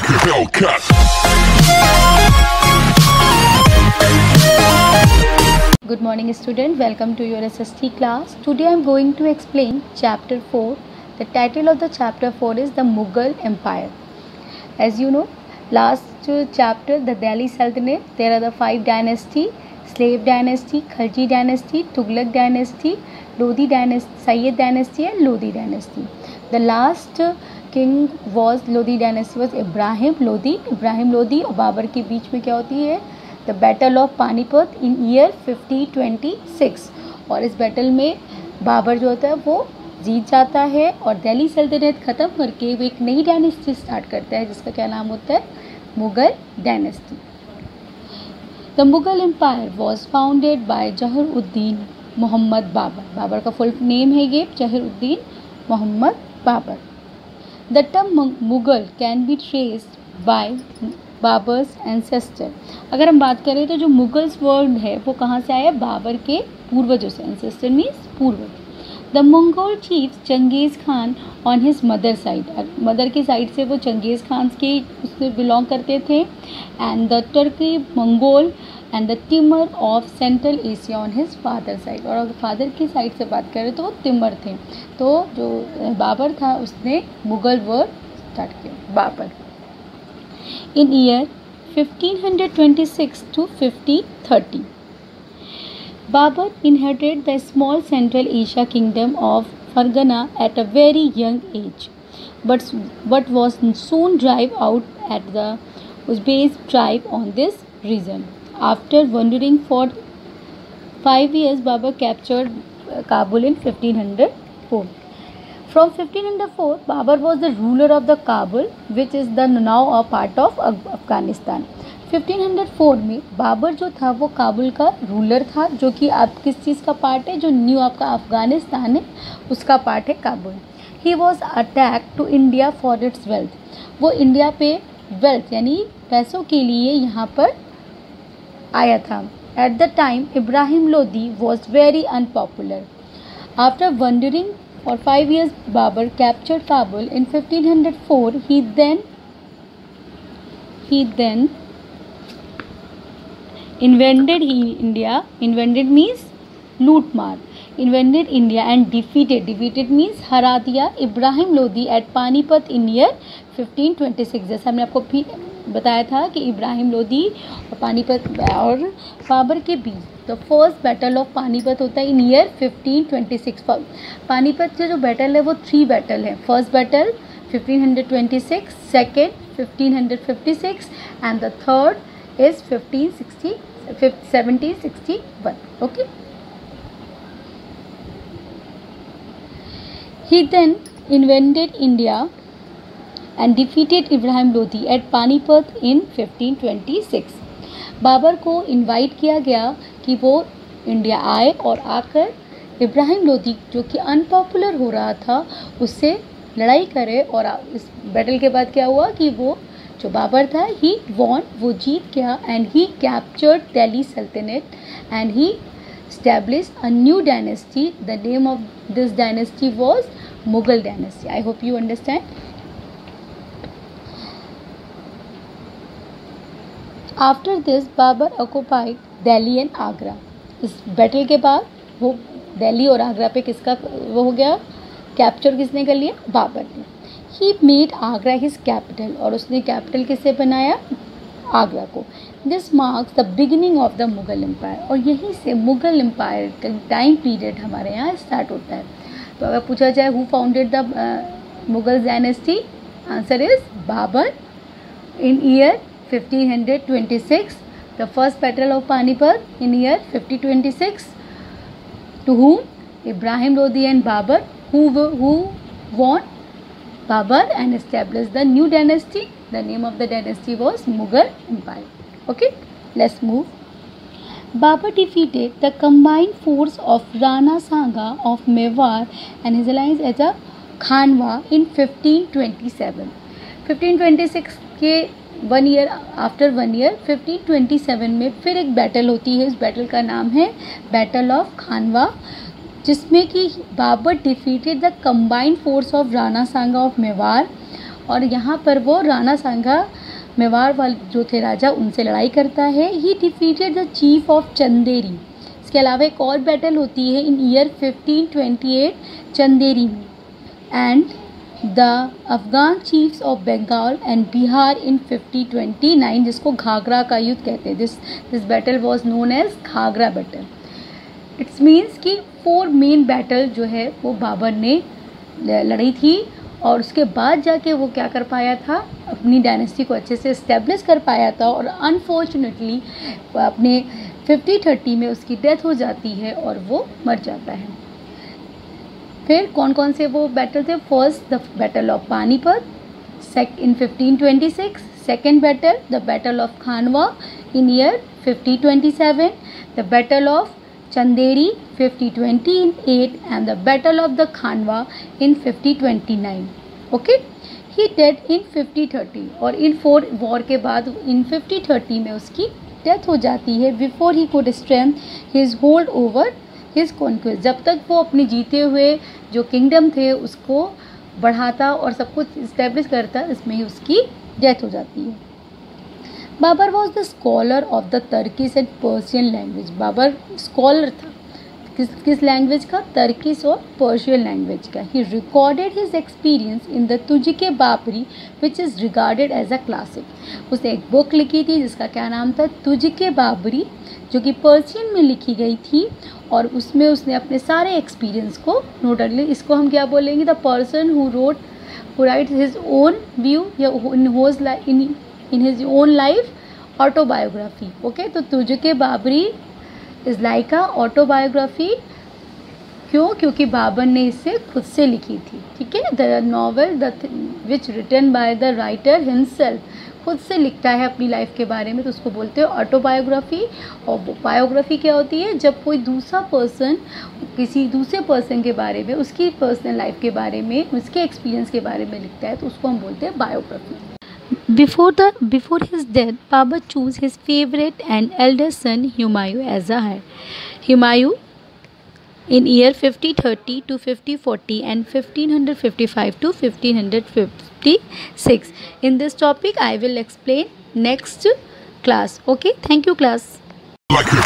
like a Hellcat. Good morning student, welcome to your SST class. Today I am going to explain chapter 4. The title of the chapter 4 is the Mughal Empire. As you know, last chapter the Delhi Sultanate, there are the five dynasty, slave dynasty, Khalji dynasty, Tughlaq dynasty, Lodi dynasty, Sayyid dynasty and Lodi dynasty. The last king was Lodi dynasty was Ibrahim Lodi. Ibrahim Lodi और बाबर के बीच में क्या होती है? The battle of Panipat in year 5026 और इस battle में बाबर जो होता है, वो जीत जाता है और दिल्ली सल्तनत ख़त्म करके वो एक नई डायनेस्टी स्टार्ट करता है, जिसका क्या नाम होता है? Mughal dynasty the Mughal empire was founded by Zahiruddin Mohammad Babur Babur का फुल नेम है ये Zahiruddin Mohammad Babur the term Mughal can be traced by Babur's ancestor अगर हम बात करें तो जो मुगल्स वर्ड है, वो कहाँ से आया? बाबर के पूर्वजों से। एंसेस्टर मीन्स पूर्वज the Mongol chief Genghis Khan on his mother side mother की साइड से वो चंगेज़ खान के उससे बिलोंग करते थे। And the Turkey Mongol and the Timur of Central Asia on his father side और अगर फादर की साइड से बात करें तो वो टिमर थे। तो जो बाबर था, उसने मुगल वर्ड स्टार्ट किया, Babur. In year 1526 to 1530 Babur inherited the small Central Asia kingdom of Fergana at a very young age but what was soon drive out at the Uzbeks drive on this region After wandering for five years, Babur captured Kabul in 1504. From 1504, Babur was the ruler of the Kabul, which is the now a part of Afghanistan 1504 में बाबर जो था वो काबुल का ruler था जो कि आप किस चीज़ का पार्ट है? जो न्यू आपका अफ़गानिस्तान है उसका पार्ट है Kabul he was attack to India for its wealth वो इंडिया पे वेल्थ यानी पैसों के लिए यहाँ पर आया था at the time Ibrahim Lodi was very unpopular after wandering For five years, Babur captured Kabul. In 1504, he then he then invaded India. Invaded means loot mar. Invaded India and defeated. Defeated means हरा दिया Ibrahim Lodi at Panipat in year 1526 जैसा हमने आपको बताया था कि इब्राहिम लोदी और पानीपत और बाबर के बीच the first battle of Panipat होता है इन ईयर 1526 पानीपत से जो बैटल है वो थ्री बैटल है. First battle 1526 second 1556 and the third is 1560 1761 okay He then invaded India and defeated Ibrahim Lodhi at Panipat in 1526 Babur को इनवाइट किया गया कि वो इंडिया आए और आकर इब्राहिम लोधी जो कि अनपॉपुलर हो रहा था, उससे लड़ाई करे और इस बैटल के बाद क्या हुआ कि वो, जो बाबर था ही वॉन वो जीत गया and he captured Delhi Sultanate and he establish a new dynasty the name of this dynasty was Mughal dynasty I hope you understand After this Babur occupied Delhi and Agra इस battle के बाद वो दिल्ली और आगरा पे किसका वो हो गया? कैप्चर किसने कर लिया? बाबर ने। He made Agra his capital और उसने कैपिटल किससे बनाया? आगरा को। This marks the beginning of the Mughal empire और यहीं से मुगल एम्पायर का टाइम पीरियड हमारे यहाँ स्टार्ट होता है। तो अगर पूछा जाए who founded the Mughal dynasty answer is Babur in year 1526. The first battle of Panipat in year 1526. To whom? Ibrahim Lodi and Babur. Who, who won? Babur and established the new dynasty. The name of the dynasty was Mughal Empire. Okay, let's move. Babur defeated the combined force of Rana Sangha of Mewar and his allies as a Khanwa in 1527. 1526 के one year after one year 1527 में फिर एक battle होती है इस battle का नाम है बैटल ऑफ़ खानवा जिसमें कि Babur defeated the combined force of Rana Sanga of Mewar और यहाँ पर वो राणा सांगा मेवाड़ वाले, जो थे राजा, उनसे लड़ाई करता है। He defeated the chief of Chanderi इसके अलावा एक और बैटल होती है इन ईयर 1528 चंदेरी में। And the Afghan chiefs of Bengal and Bihar in 5029 जिसको घाघरा का युद्ध कहते हैं this this battle was known as Ghaghra battle it's means कि फोर मेन बैटल जो है, वो बाबर ने लड़ी थी और उसके बाद जाके वो क्या कर पाया था? अपनी डायनेस्टी को अच्छे से इस्टेब्लिश कर पाया था और अनफॉर्चुनेटली अपने फिफ्टी थर्टी में उसकी डेथ हो जाती है और वो मर जाता है। फिर कौन कौन से वो बैटल थे? First the battle of Panipat sec in 1526 second battle the battle of Khanwa in year 5027 the battle of Chanderi 5028 and the battle of the Khanwa, in 5029 okay? He dead in 5030 और इन four war के बाद इन 5030 में उसकी death हो जाती है before he could strength his hold over his conquest जब तक वो अपने जीते हुए जो किंगडम थे, उसको बढ़ाता और सब कुछ इस्टेब्लिश करता, इसमें ही उसकी डेथ हो जाती है। Babur was the scholar of the Turkish and Persian language Babur scholar था। किस किस लैंग्वेज का? तर्किस और पर्शियन लैंग्वेज का। He recorded his experience in the Tuzuk Baburi which is regarded as a classic उसने एक बुक लिखी थी, जिसका क्या नाम था? तुझके बाबरी जो कि पर्शियन में लिखी गई थी, और उसमें उसने अपने सारे एक्सपीरियंस को नोट कर लिया इसको हम क्या बोलेंगे? The person who wrote who write his own view या in whose in in his own life autobiography okay तो Tuzuk Baburi is like a autobiography क्यों? क्योंकि बाबर ने इसे खुद से लिखी थी, ठीक है? The novel the which written by the writer himself खुद से लिखता है अपनी लाइफ के बारे में तो उसको बोलते हैं ऑटोबायोग्राफी और बायोग्राफी क्या होती है? जब कोई दूसरा पर्सन किसी दूसरे पर्सन के बारे में, उसकी पर्सनल लाइफ के बारे में, उसके एक्सपीरियंस के बारे में लिखता है तो उसको हम बोलते हैं biography Before, the, before his death, Baba chose his favorite and elder son Humayu as a heir. Humayu in year 5030 to 5040 and 1555 to 1556. In this topic, I will explain next class. Okay, thank you class. Like a.